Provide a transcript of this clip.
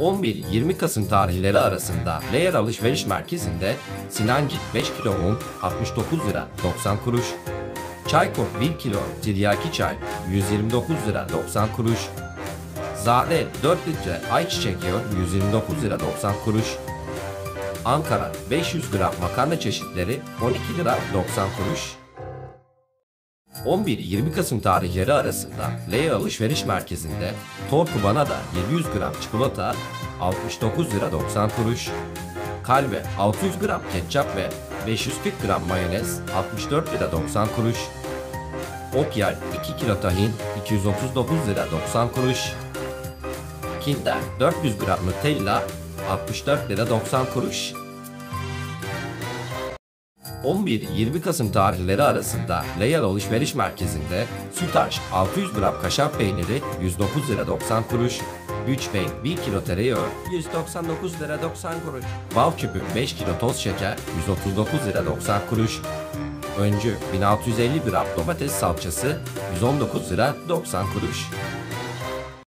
11-20 Kasım tarihleri arasında Leyer Alışveriş Merkezi'nde Sinancık 5 kilo un 69 lira 90 kuruş, Çaykur 1 kilo tiryaki çay 129 lira 90 kuruş, Zade 4 litre ayçiçek yağı 129 lira 90 kuruş, Ankara 500 gram makarna çeşitleri 12 lira 90 kuruş, 11-20 Kasım tarihleri arasında Leya Alışveriş Merkezi'nde Torku Bana'da 700 gram çikolata 69 lira 90 kuruş, Kalbe 600 gram ketçap ve 540 gram mayonez 64 lira 90 kuruş, Okyal 2 kilo tahin 239 lira 90 kuruş, Kinder 400 gram Nutella 64 lira 90 kuruş, 11-20 Kasım tarihleri arasında Leyal Alışveriş Merkezi'nde Sütaş 600 gram kaşar peyniri 109 lira 90 kuruş, Güç Bey 1 kilo tereyağı 199 lira 90 kuruş, Bal küpü 5 kilo toz şeker 139 lira 90 kuruş, Öncü 1650 gram domates salçası 119 lira 90 kuruş,